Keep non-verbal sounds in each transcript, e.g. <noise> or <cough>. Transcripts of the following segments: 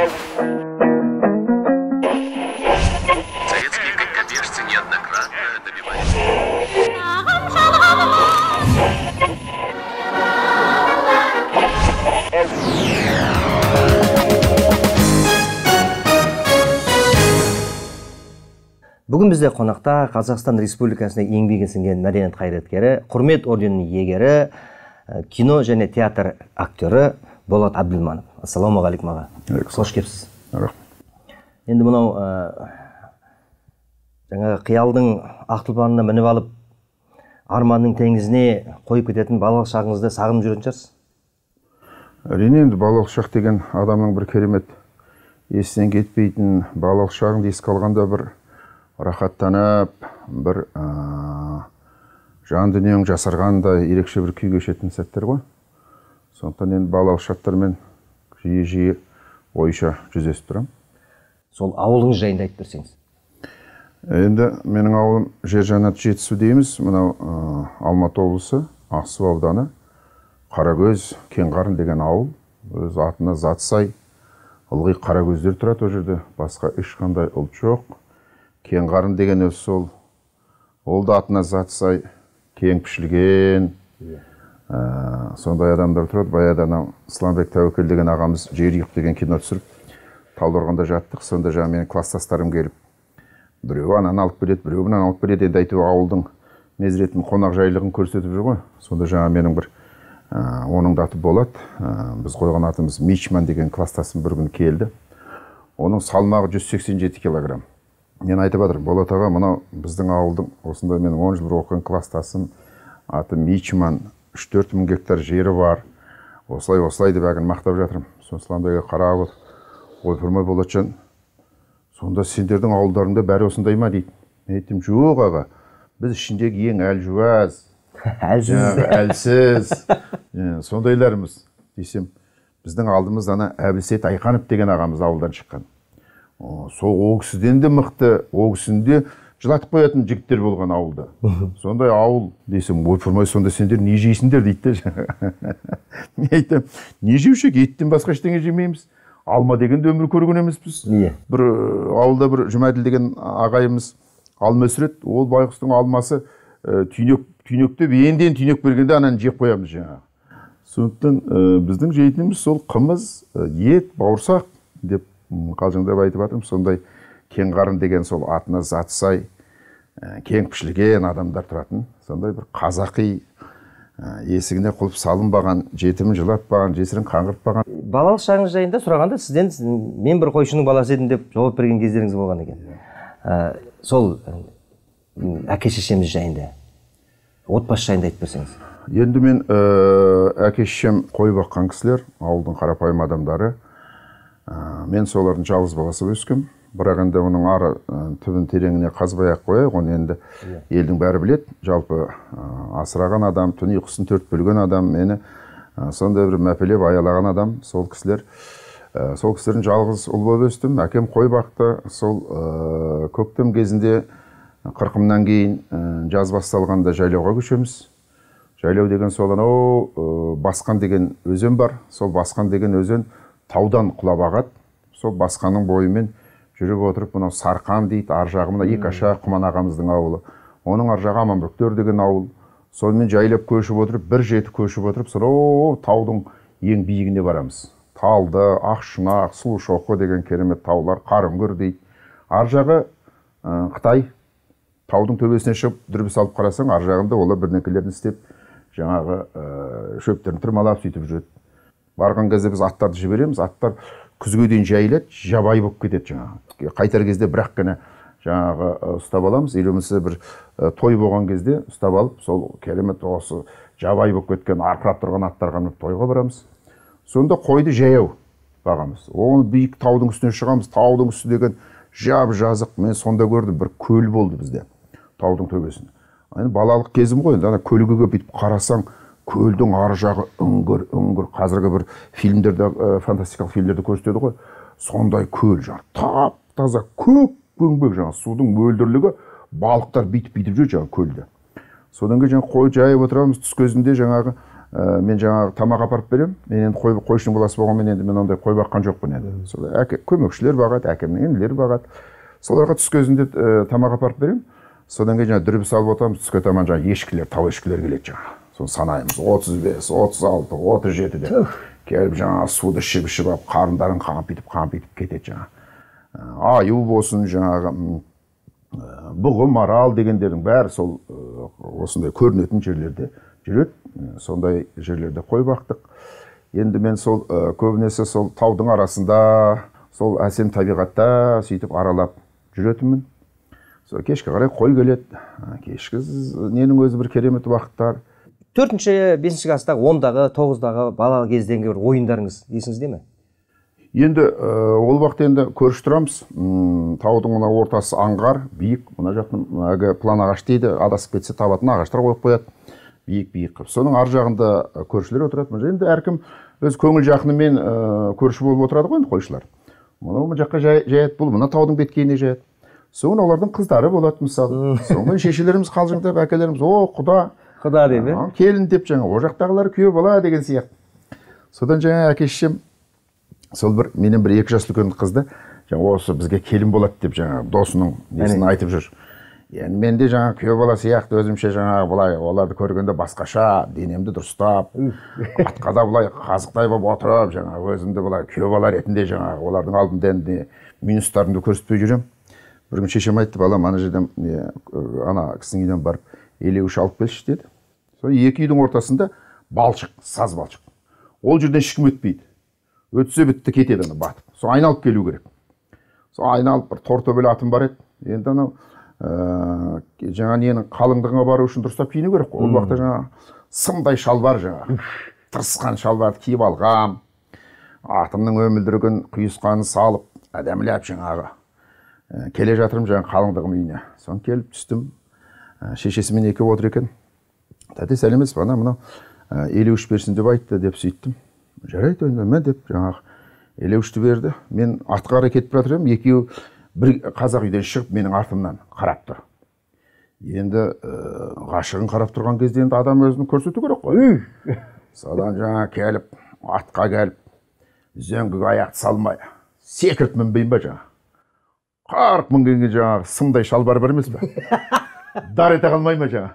Советские конькобежцы неоднократно добивались. бүгін бізде қонақта қазақстан республикасының еңбегі сіңген мәдениет қайраткері құрмет орденінің иегері ә, кино және театр актері болат әбділманов ассалаумағалейкум аға. Қош келіпсіз. Енді мынау ә, жаңағы қиялдың ақ тұлпарына мініп алып арманның теңізіне қойып кететін балалық шағыңызды сағынып жүретін шығарсыз? Әрине енді балалық шақ деген адамның бір керемет есінен кетпейтін балалық шағыңды еске алғанда бір рахаттанып бір ә, жан дүниең жасарғандай ерекше бір күй кешетін сәттер ғой. Сондықтан енді балалық шақтармен жиі жиі ойша жүздесіп тұрамын. Сол ауылыңыз жайында айтып берсеңіз енді менің ауылым жер жаннат жетісу дейміз. Мынау ә, алматы облысы ақсу ауданы қаракөз кеңқарын деген ауыл. Өз атына зат сай. Ылғи қаракөздер тұрады ол жерде. Басқа ешқандай ұлт жоқ. Кеңқарын деген өзі сол. Ол да атына зат сай. Кең пішілген. Ә, сондай адамдар тұрады. Баяғыда анау исламбек тәуекел деген ағамыз жерұйық деген кино түсіріп талдықорғанда жаттық. Сонда жаңағы менің класстастарым келіп біреуі ананы алып келеді біреуі мынаны алып келеді енді әйтеуір ауылдың мезіретін қонақжайлығын көрсетіп жүр ғой. Сонда жаңа менің бір ә, оның да аты болады. Ә, біз қойған атымыз мичман деген класстасым бір күні келді. Оның салмағы 187 килограмм. Мен айтып жатырмын болат аға мынау біздің ауылдың осында менің он жыл бұрын оқыған класстасым аты мичман үш төрт мың гектар жері бар осылай осылай деп әлгі мақтап жатырмын сосын қарап отыр ойпырмай болатжан сонда сендердің ауылдарыңда бәрі осындай ма дейді мен айттым жоқ аға біз ішіндегі ең әлжуаз әлсіз ә, сондайлармыз десем біздің алдымызда ана әбілсейіт айқанов деген ағамыз ауылдан шыққан сол ол кісіден де мықты ол жылатып қоятын жігіттер болған ауылда. Сондай ауыл десем ойпырмай сонда сендер не жейсіңдер? дейді де. <laughs> Мен айтамын не жеуші едік еттен басқа ештеңе жемейміз. Алма дегенді өмір көрген емеспіз. Иә. бір э, ауылда бір жұмәділ деген ағайымыз алма өсіреді. Ол байғұстың алмасы ә, түйнек түйнектеп енден түйнек бергенде ананы жеп қоямыз жаңағы. Сондықтан ә, біздің жейтініміз сол қымыз ет бауырсақ деп қалжыңдап айтып жатырмын сондай кең қарын деген сол атына заты сай ә, кең пішілген адамдар тұратын. Сондай бір қазақи ә, есігіне құлып салынбаған жетімін жылатпаған жесірін қаңғыртпаған. Балалық шағыңыз жайында сұрағанда сізден мен бір қойшының баласы едім деп жауап берген кездеріңіз болған екен. Ә, сол әке шешеміз жайында отбасы жайында айтып берсеңіз. Енді мен ә, әке шешем қой баққан кісілер ауылдың қарапайым адамдары. Ә, мен солардың жалғыз баласы болып өскем бірақ енді оның ары ә, түбін тереңіне қазбай ақ қояйық. Оны енді елдің бәрі білет жалпы ә, асыраған адам түн ұйқысын төрт бөлген адам мені ә, сондай бір мәпелеп аялаған адам сол кісілер. Ә, сол кісілердің жалғыз ұл болып өстім. Әкем қой бақты. Сол ә, көктем кезінде қырқымнан кейін ә, жаз басталғанда жайлауға көшеміз. Жайлау деген сол анау ә, басқан деген өзен бар. Сол басқан деген өзен таудан құлап ағады. Сол басқанның бойымен жүріп отырып мынау сарқан дейді ар жағы мына екі аша құман ағамыздың ауылы. Оның ар жағы аманбөктер деген ауыл. Сонымен жайлап көшіп отырып бір жеті көшіп отырып сонау таудың ең биігіне барамыз. Талды ақшұнақ сұлушоқы деген керемет таулар қарымгүр дейді. Ар жағы ә, қытай. Таудың төбесіне шығып дүрбі салып қарасаң ар жағында олар бірдеңкелерін істеп жаңағы ә, шөптерін тырмалап сөйтіп жүреді. Барған кезде біз аттарды жібереміз. Аттар күзге дейін жайылады жабайы болып кетеді жаңағы. Қайтар кезде бір ақ қана жаңағы ұстап аламыз. Или болмаса бір той болған кезде ұстап алып сол керемет осы жабайы болып кеткен арқырап тұрған аттарға мініп тойға барамыз. Сонда қойды жаяу бағамыз. Оны биік таудың үстіне шығамыз. Таудың үсті деген жап жазық. Мен сонда көрдім бір көл болды бізде таудың төбесінде. Енді балалық кезім ғой енді ана көлге келіп бүйтіп қарасаң көлдің ар жағы үңгір үңгір. Қазіргі бір фильмдерде ә, фантастикалық фильмдерде көрсетеді ғой. Сондай көл жаңағы тап таза көк көңбек жаңағы судың мөлдірлігі балықтар бүйтіп бүйтіп жүр жаңағы көлде. Содан кейін жаңағы қой жайып отырамыз түс кезінде жаңағы ә, мен жаңағы тамақ апарып беремін. Мен енді қой қойшының баласы болғанмен енді мен ондай қой баққан жоқпын енді. Сол әке көмекшілер бағады әкемнің інілері бағады. Соларға түс кезінде ә, тамақ апарып беремін. Содан кейін жаңағы дүрбі салып отырамыз түске таман жаңағы ешкілер тау ешкілер келеді жаңағы. Санаймыз отыз бес отыз алты отыз жетіде келіп жаңағы суды ішіп ішіп алып қарындарын қампитып қампитып кетеді жаңағы. Аю болсын жаңағы ә, бұғы марал дегендердің бәрі сол ә, осындай көрінетін жерлерде жүреді. Ә, сондай жерлерде қой бақтық. Енді мен сол ә, көбінесе сол таудың арасында сол әсем табиғатта сөйтіп аралап жүретінмін. Сол кешке қарай қой келеді. Ә, кешкі ненің өзі бір керемет уақыттар. Төртінші бесінші класстағы ондағы тоғыздағы бала кездегі бір ойындарыңыз есіңізде ме? Енді ә, ол уақытта енді көрші тұрамыз. Таудың мына ортасы аңғар биік мына жақтан әлгі план ағаш дейді адасып кетсе табатын ағаштар қойып қояды. Биік биік қылып. Соның ар жағында ә, көршілер отырады. Мына енді әркім өз көңіл жақынымен ә, көрші болып отырады ғой енді қойшылар. Мынау мына жаққа жаяды бұл мына таудың беткейіне жаяды соған олардың қыздары болады мысалы содан шешелеріміз қалжыңдап әкелеріміз о құда құда деп иә келін деп жаңа о жақтағылар күйеу бала деген сияқты содан жаңа әке шешем сол бір менен бір екі жас үлкен қызды жаңа осы бізге келін болады деп жаңа досының несін айтып жүр енді мен де жаңа күйеу бала сияқты өзімше жаңағы былай оларды көргенде басқаша денемді дұрыстап атқа да былай қазықтай болып отырып жаңағы өзімді былай күйеу бала ретінде жаңағы олардың алдында енді минустарымды көрсетпей жүремін бір күні шешем айтты балам ана жерден не ана кісінің үйінен барып елеуіш алып келші деді сол екі үйдің ортасында балшық саз балшық ол жерден ешкім өтпейді. Өтсе бітті кетеді ана батып сол айналып келу керек. Сол айналып бір тортөбел атым бар еді. Енді анау ә, жаңа ненің қалыңдығына бару үшін дұрыстап киіну керек қой. Ол уақытта жаңағы сымдай шалбар жаңағы. Тырысқан шалбарды киіп алғам. Атымның өмілдірігін құйысқанын салып әдемілеп жаңағы ә, келе жатырмын жаңағы қалыңдығым үйіне. Соны келіп түстім. Ә, шешесімен екеуі отыр екен. Тәте сәлеметсіз бе ана мынау ә, елеуіш берсін деп айтты деп сөйттім. Жарайды ойнама деп жаңағы елеуішті берді. Мен артқа қарай кетіп бара жатыр едім екеуі бір қазақ үйден шығып менің артымнан қарап тұр енді ә, ғашығын қарап тұрған кезде енді адам өзін көрсету керек қой. Содан жаңа келіп атқа келіп үзеңгіге аяқты салмай секіріп мінбеймін ба жаңа. Қырық мінгенге жаңағы сымдай шалбар бар емес пе? <laughs> дар ете қалмай ма жаңа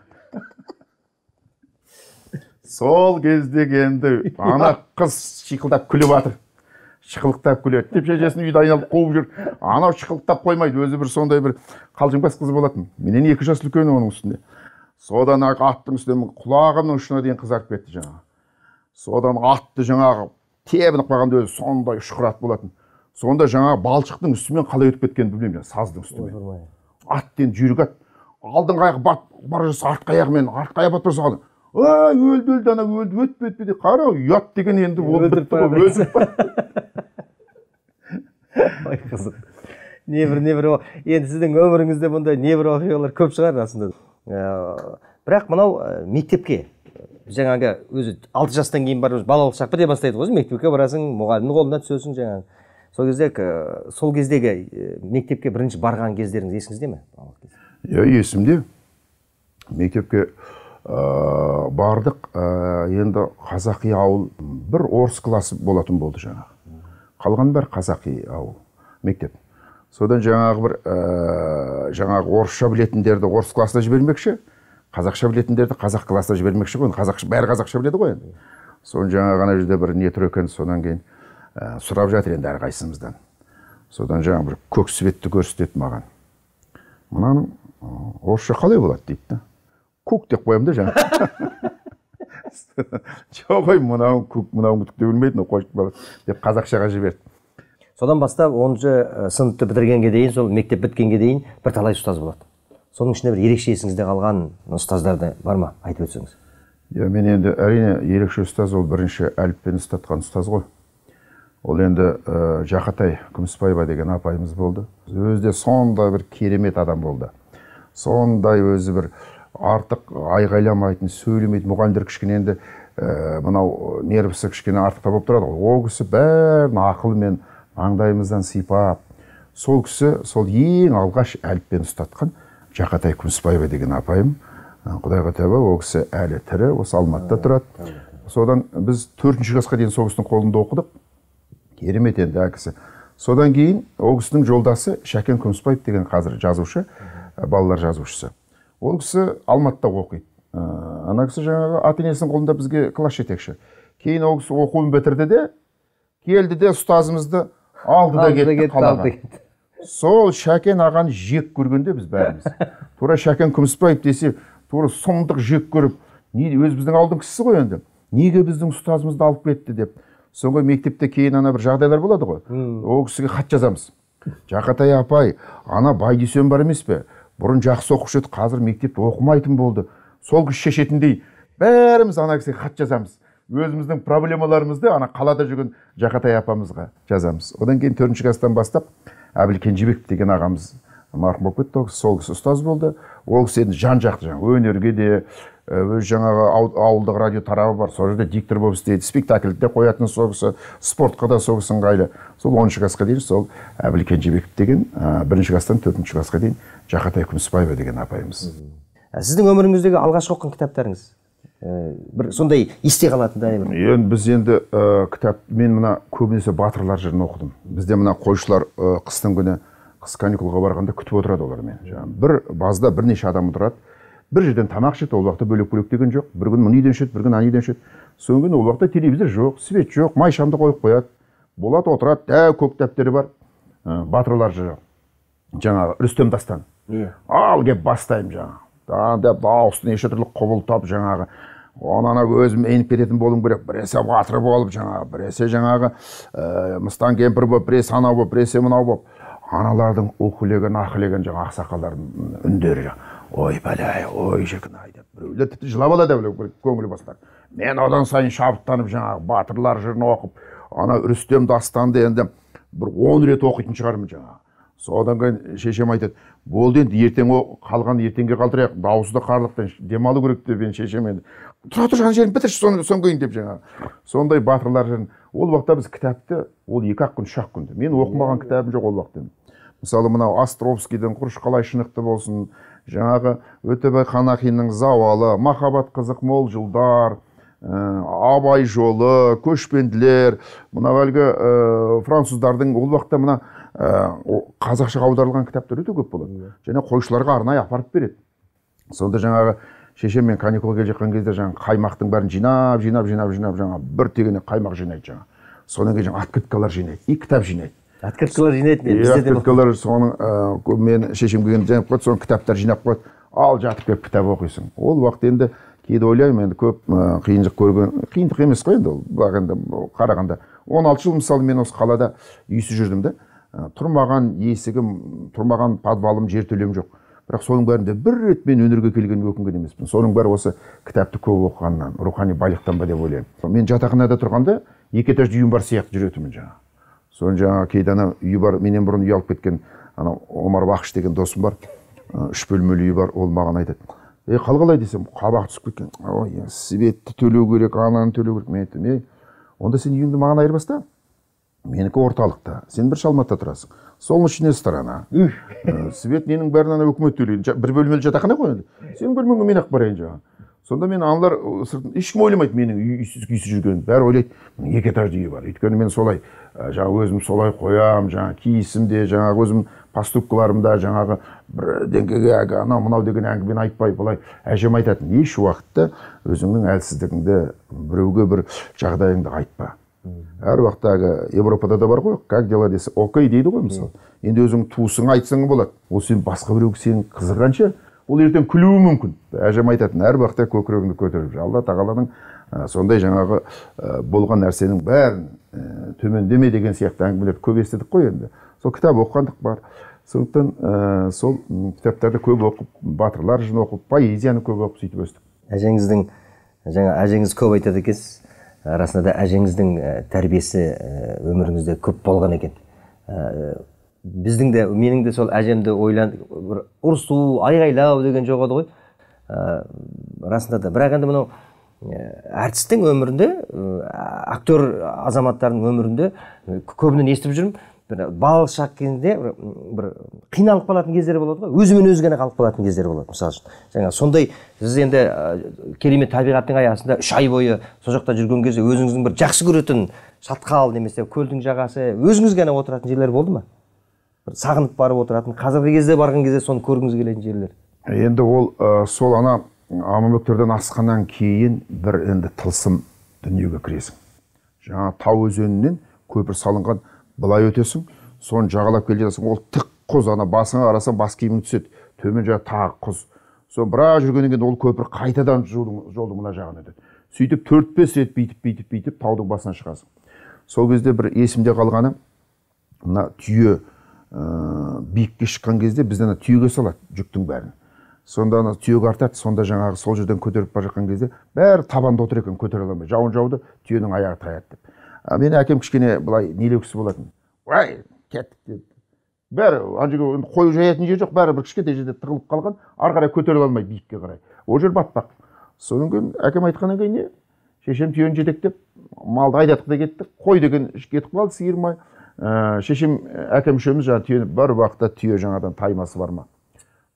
сол кездегі енді ана қыз шиқылдап күліп жатыр шықылықтап күледі. Деп шешесін үйді айналып қуып жүр. Анау шықылықтап қоймайды. Өзі бір сондай бір қалжыңбас қыз болатын. Менен екі жас үлкені оның үстінде. Содан ақ аттың үстіне құлағымның ұшына дейін қызарып кетті жаңағы. Содан атты жаңағы тебініп қалғанда өзі сондай ұшқыр ат болатын. Сонда жаңағы балшықтың үстімен қалай өтіп кеткенін білмеймін. Саздың үстімен. Ат енді жүйрік ат. Алдыңғы аяғы бат бара жатса артқы аяғымен артқы аяғы батып жатса ой өлді өлді ана өлді өтпе өтпе деп қара ұят деген енді ол бітті ғой барады. <laughs> ой қызық. Небір небір енді сіздің өміріңізде бұндай небір оқиғалар көп шығар расында. Ә, бірақ мынау ә, мектепке жаңағы өзі алты жастан кейін барып балалық шақ біте бастайды ғой өзі мектепке барасың мұғалімнің қолына түсесің жаңағы. Сол кезде ә, сол кездегі мектепке бірінші барған кездеріңіз есіңізде ме? Иә есімде мектепке ә, бардық ә, енді қазақи ауыл бір орыс классы болатын болды жаңағы қалған бәрі қазақи ауыл мектеп содан жаңағы бір ә, жаңағы орысша білетіндерді орыс классына жібермекші қазақша білетіндерді қазақ классына жібермекші ғой қазақша бәрі қазақша біледі ғой енді соны жаңағы ана жерде бір не тұр екен содан кейін ә, сұрап жатыр енді әрқайсымыздан содан жаңағы бір көк светті көрсетеді маған мынаның орысша қалай болады дейді да көк деп қоямын да жаңағы жоқ ой мынауың көк мынауың түк те білмейді мынау бала деп қазақшаға жіберді содан бастап оныншы сыныпты бітіргенге дейін сол мектеп біткенге дейін бірталай ұстаз болады соның ішінде бір ерекше есіңізде қалған ұстаздарды бар ма айтып өтсеңіз иә мен енді әрине ерекше ұстаз ол бірінші әліппені ұстатқан ұстаз ғой ол енді ә, жақатай күмісбаева деген апайымыз болды өзі де сондай бір керемет адам болды сондай өзі бір артық айғайламайтын сөйлемейтін мұғалімдер кішкене енді ә, мынау нервісі кішкене артықтау болып тұрады ғой. Ол кісі бәрін ақылымен маңдайымыздан сипап сол кісі сол ең алғаш әліппені ұстатқан жақатай күмісбаева деген апайым. Құдайға тәуба ол кісі әлі тірі осы алматыда тұрады. Содан біз төртінші классқа дейін сол кісінің қолында оқыдық. Керемет енді ә кісі. Содан кейін ол кісінің жолдасы шәкен күмісбаев деген қазір жазушы. Балалар жазушысы. Ол кісі алматыда оқиды. Ә, ана кісі жаңағы ата енесінің қолында бізге класс жетекші. Кейін ол кісі оқуын бітірді де келді де ұстазымызды алды да кетті қалаға. сол шәкен ағаны жек көргенде біз бәріміз. <laughs> Тура шәкен күмісбаев десе тура сұмдық жек көріп не өзі біздің ауылдың кісісі ғой енді. Неге біздің ұстазымызды алып кетті? деп. Соңғы мектепте кейін ана бір жағдайлар болады ғой. Ол кісіге хат жазамыз. Жақатай апай ана байдүйсен бар емес пе? Бұрын жақсы оқушы еді қазір мектепте оқымайтын болды. Сол кісі шешетіндей бәріміз ана кісіге хат жазамыз. Өзіміздің проблемаларымызды ана қалада жүрген жақатай апамызға жазамыз. Одан кейін төртінші класстан бастап әбіл кенжебеков деген ағамыз марқұм болып кетті. Сол кісі ұстаз болды. Ол кісі енді жан жақты жаңағы өнерге де өз жаңағы ауылдық радио тарабы бар сол жерде диктор болып істейді спектакль де қоятын сол кісі спортқа да сол кісі ыңғайлы сол оныншы классқа дейін сол әбіл кенжебеков деген бірінші класстан төртінші классқа дейін жақатай күмісбаева деген апайымыз. Сіздің өміріңіздегі алғашқы оқыған кітаптарыңыз? Бір сондай есте қалатындай бір енді біз енді ә, кітап мен мына көбінесе батырлар жырын оқыдым. Бізде мына қойшылар ә, қыстың күні қыс каникулға барғанда күтіп отырады олар мені. Жаңағы бір базда бірнеше адам тұрады бір жерден тамақ ішеді ол уақытта бөлек бөлек деген жоқ. Бір күн мына үйден ішеді бір күн ана үйден ішеді. Содан кейін ол уақытта телевизор жоқ свет жоқ май шамды қойып қояды. Болады отырады дәу көк дәптері бар. Ә, батырлар жыры жаңағы рүстем дастан. Иә. Ал кеп бастаймын жаңағы. Деп дауысты неше түрлі құбылтып жаңағы. Оны ана өзім еніп кететін болуым керек. Біресе батыр болып жаңағы біресе жаңағы ә, мыстан кемпір болып біресе анау болып біресе мынау болып. Аналардың уһілеген ахілеген жаңағы ақсақалдардың үндері ой бәләй ой шіркін ай деп біреулер тіпті жылап алады біреу көңіл бастар мен одан сайын шабыттанып жаңағы батырлар жырын оқып ана рүстем дастанды енді бір он рет оқитын шығармын жаңағы содан кейін шешем айтады болды енді ертең қалған ертеңге қалдырайық дауысы да қарлықтан демалу керек деп енді шешем енді тұра тұр ана жерін бітірші соны содан кейін деп жаңағы. Сондай батырлар жырын. Ол уақытта біз кітапты ол екі ақ күн үш ақ күнде мен оқымаған кітабым жоқ ол уақытта мысалы мынау островскийдің құрыш қалай шынықты болсын жаңағы өтебай қанахиннің зауалы махаббат қызық мол жылдар абай жолы көшпенділер мынау әлгі ә, француздардың ол уақытта мына ә, қазақшаға аударылған кітаптар өте көп болады. Және қойшыларға арнайы апарып береді. Сонда жаңағы шешем мен каникулға келе жатқан кезде жаңағы қаймақтың бәрін жинап жинап жинап жинап жаңағы бір тегене қаймақ жинайды жаңағы. Содан кейін жаңағы открыткалар жинайды и кітап жинайды. Открыткалар жинайды иә открыткалар соның ә, мен шешем келгенде жинап қояды соның кітаптар жинап қояды ал жатып келіп кітап оқисың. Ол уақыт енді кейде ойлаймын енді көп ә, қиындық көрген қиындық емес қой енді ол енді қарағанда. он алты жыл мысалы мен осы қалада үйсіз жүрдім да ә, тұрмаған есігім тұрмаған подвалым жертөлем жоқ. Бірақ соның бәрінде бір рет мен өнерге келгенге өкінген емеспін. Соның бәрі осы кітапты көп оқығаннан рухани байлықтан ба деп ойлаймын. Мен жатақханада тұрғанда екі этажды үйім бар сияқты жүретінмін жаңағы. Соны жаңағы кейде ана үйі бар менен бұрын үй алып кеткен ана омар бақыш деген досым бар. Үш бөлмелі үйі бар ол маған айтады. Е қал қалай десем қабағы түсіп кеткен ой светті төлеу керек ананы төлеу керек мен айттым ей онда сен үйіңді маған айырбаста менікі орталықта сен бірінші алматыда тұрасың солнечная сторона свет ненің бәрін ана үкімет төлейді бір бөлмелі жатақхана ғой енді сенің бөлмеңе мен ақ барайын жаңағы сонда мен аналар ешкім ойламайды менің үйсіз күйсіз жүргенімді бәрі ойлайды екі этажды үйі бар өйткені мен солай жаңағы өзім солай қоямын жаңағы киісімде жаңағы өзім поступкаларымда жаңағы бір деңгейге әлгі анау мынау деген әңгімені айтпай былай әжем айтатын. Еш уақытта өзіңнің әлсіздігіңді біреуге бір жағдайыңды айтпа. Әр уақытта әлгі европада да бар ғой. Как дела? десе окей дейді ғой мысалы. Енді өзің туысың айтсаң болады. Ол сен басқа біреуге сен қызығанша ол ертең күлуі мүмкін. Әжем айтатын әр уақытта көкірегіңді көтеріп алла тағаланың ә, сондай жаңағы ә, болған нәрсенің бәрін ә, төмендеме деген сияқты әңгімелерді көп естідік қой енді. Сол кітап оқығандық бар. Сондықтан ә, сол кітаптарды көп оқып батырлар жырын оқып поэзияны көп оқып сөйтіп өстік әжеңіздің жаңа әжеңіз көп айтады екенсіз. Расында да әжеңіздің тәрбиесі өміріңізде көп болған екен біздің де менің де сол әжемді ойлан бір ұрысу айғайлау деген жоқ еді ғой. Расында да. Бірақ енді мынау әртістің өмірінде актер азаматтардың өмірінде көбінен естіп жүрмін. Бір балалық шақ кезінде бір, қиналып қалатын кездер болады ғой. Өзімен өзі ғана қалып қалатын кездер болады мысалы үшін. Жаңағы сондай сіз енді ә, керемет табиғаттың аясында үш ай бойы сол жақта жүрген кезде өзіңіздің бір жақсы көретін шатқал немесе көлдің жағасы өзіңіз ғана отыратын жерлер болды ма? Бір сағынып барып отыратын. Қазіргі кезде барған кезде соны көргіңіз келетін жерлер. Енді ол ә, сол ана аманбектерден асқаннан кейін бір енді тылсым дүниеге кіресің. Жаңа тау өзенінен көпір салынған былай өтесің соны жағалап келе жатасың. Ол тік құз ана басыңа қарасаң бас киімің түседі. Төмен жағы тағы құз. Соны біраз жүргеннен кейін ол көпір қайтадан жолдың мына жағына өтеді. Сөйтіп төрт бес рет бүйтіп бүйтіп бүйтіп таудың басына шығасың. Сол кезде бір есімде қалғаны мына түйе ә, биікке шыққан кезде бізді ана түйеге салады жүктің бәрін. Сонда ана түйеге артады сонда жаңағы сол жерден көтеріп бара жатқан кезде бәрі табанда отыр екен көтере алмай жауын жауды түйенің аяғы таяды деп. А менің әкем кішкене былай нелеу кісі болатын. Ой кеттік деп бәрі ана жерге енді қой жаятын жер жоқ бәрі бір кішкентай жерде тығылып қалған ары қарай көтере алмайды биікке қарай. Ол жер батпақ. Содан кейін әкем айтқаннан кейін не? Шешем түйені жетектеп малды айдаттық та кеттік қой деген кетіп қалды сиыр ма ә, шешем әкем үшеуміз жаңағы түйені бір уақытта түйе жаңадан таймасы бар ма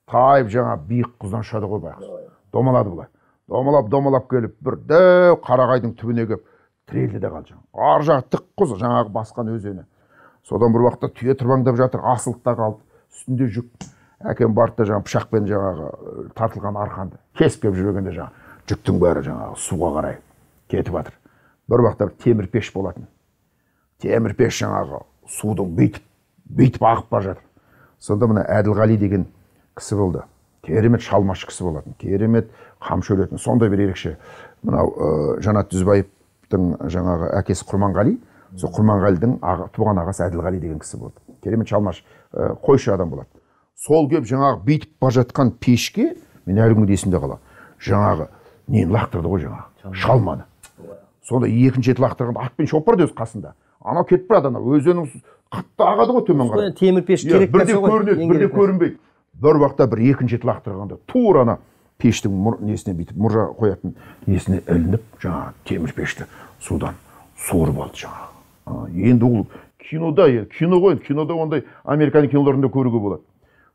тайып жаңа биік құздан ұшады ғой байғұс домалады былай домалап домалап келіп бір дәу қарағайдың түбіне келіп тірелді де қалды ар жағы тік құз жаңағы басқан өзені содан бір уақытта түйе тырбаңдап жатыр асылып та қалды үстінде жүк әкем барды да жаңағы пышақпен жаңағы тартылған арқанды кесіп келіп жүргенде жаңағы жүктің бәрі жаңағы суға қарай кетіп жатыр бір уақытта бір темір пеш болатын темір пеш жаңағы судың бүйтіп бүйтіп ағып бара жатыр. Сонда мына әділғали деген кісі болды. Керемет шалмаш кісі болатын керемет қамшы өлетін сондай бір ерекше мынау ә, жанат дүзбаевтың жаңағы әкесі құрманғали сол құрманғалидың аға, туған ағасы әділғали деген кісі болды. Керемет шалмаш ә, қойшы адам болады. Сол келіп жаңағы бүйтіп бара жатқан пешке мен әлі күнге есімде қалады жаңағы нені лақтырды ғой жаңағы? Шалманы сонда екінші рет лақтырғанда атпен шауып барады өзі қасында. Анау кетіп барады анау өзеннің қатты ағады ғой төмен қарай. темір пеш Иә, керек бірде көрінеді бірде көрінбейді. Бір уақытта бір екінші рет лақтырғанда тура ана пештің мұр- несіне бүйтіп мұржа қоятын несіне ілініп жаңағы темір пешті судан суырып алды жаңағы. Енді ол кинода енді кино ғой кинода ондай американ киноларында көруге болады.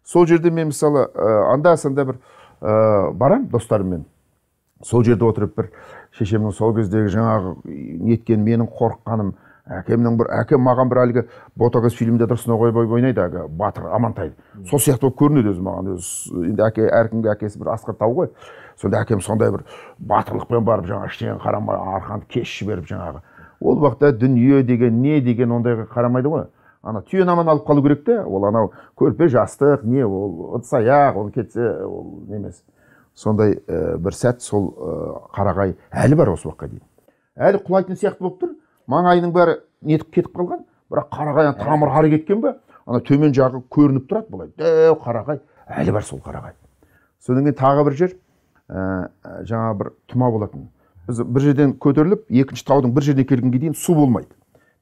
Сол жерде мен мысалы ә, анда санда бір ә, барамын достарыммен. Сол жерде отырып бір шешемнің сол кездегі жаңағы неткен менің қорыққаным әкемнің бір әкем маған бір әлгі ботагөз фильмінде тұрсын ойбай ойнайды әлгі батыр амантай сол сияқты болып көрінеді өзі маған өзі енді әке әркімге әкесі бір асқар тау ғой. Сонда әкем сондай бір батырлықпен барып жаңағы ештеңеге қарамай арқанды кесіп жіберіп жаңағы. Ол уақытта дүние деген не деген ондайға қарамайды ғой. Ана түйені аман алып қалу керек те. Ол анау көрпе жастық не ол ыдыс аяқ ол кетсе ол не емес сондай ә, бір сәт сол ә, қарағай әлі бар осы уақытқа дейін. Әлі құлайтын сияқты болып тұр. Маңайының бәрі нетіп кетіп қалған. Бірақ қарағай ана тамыры ары кеткен ба ана төмен жағы көрініп тұрады былай дәу қарағай. Әлі бар сол қарағай. Содан кейін тағы бір жер ә, жаңа бір тұма болатын. Біз бір жерден көтеріліп екінші таудың бір жеріне келгенге дейін су болмайды.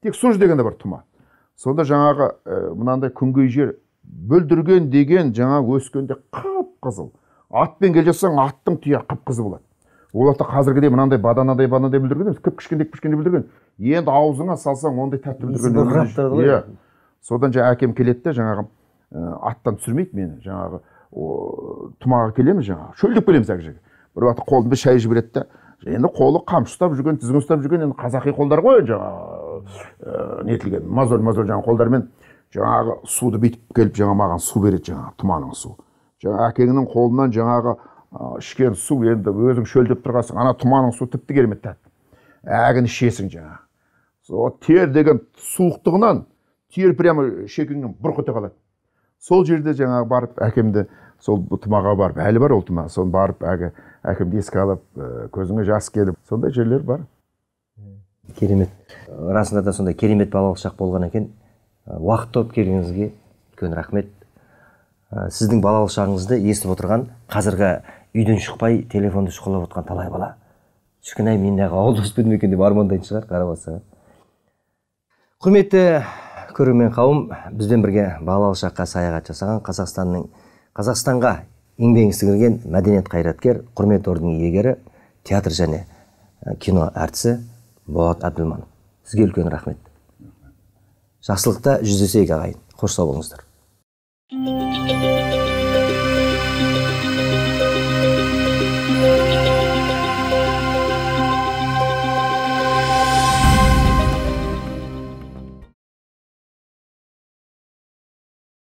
Тек сол жерде ғана бар тұма. Сонда жаңағы ә, мынандай күнгей жер бүлдірген деген жаңағы өскенде қып қызыл атпен келе жатсаң аттың тұяғы қып қызыл болады. Ол уақытта қазіргідей мынандай баданадай баданадай бүлдірген емес кіп кішкентай кішкентай бүлдірген. Енді аузыңа салсаң ондай тәтті Иісі бүлдірген бұрқырап тұрады ғой. иә. Содан жаңағы әкем келеді де жаңағы ә, аттан түсірмейді мені. Жаңағы тұмаға келеміз жаңағы шөлдеп келеміз ана жерге. Бір уақытта қолында шай жібереді да енді қолы қамшы ұстап жүрген тізгін ұстап жүрген енді қазақи қолдар ғой жаңағы ә, нетілген мозоль мозоль жаңағы қолдармен. Жаңағы суды бүйтіп келіп жаңағы маған су береді жаңағы тұманың су. Жаңағы әкеңнің қолынан жаңағы ішкен су енді өзің шөлдеп тұрғансың ана тұманың су тіпті керемет тәтті. Әгін ішесің жаңағы. Тер деген суықтығынан тер прямо шекеңнен бұрқ ете қалады. Сол жерде жаңағы барып әкемді сол тұмаға барып әлі бар ол тұма соны барып әлгі әкемді еске алып көзіңе жас келіп сондай жерлер бар. Керемет. Расында да сондай керемет балалық шақ болған екен. Уақыт тауып келгеніңізге үлкен рахмет. Сіздің балалық шағыңызды естіп отырған қазіргі үйден шықпай телефонды шұқылап отырған талай бала. Шіркін ай мен дағы ауылда өсіп едім екен деп армандайтын шығар қарап құрметті көрермен қауым бізбен бірге балалық шаққа саяхат жасаған қазақстанның қазақстанға еңбегін сіңірген мәдениет қайраткер құрмет орденінің иегері театр және ә, кино әртісі болат әбділманов. Сізге үлкен рахмет. Жақсылықта жүздесейік ағайын. Қош сау болыңыздар.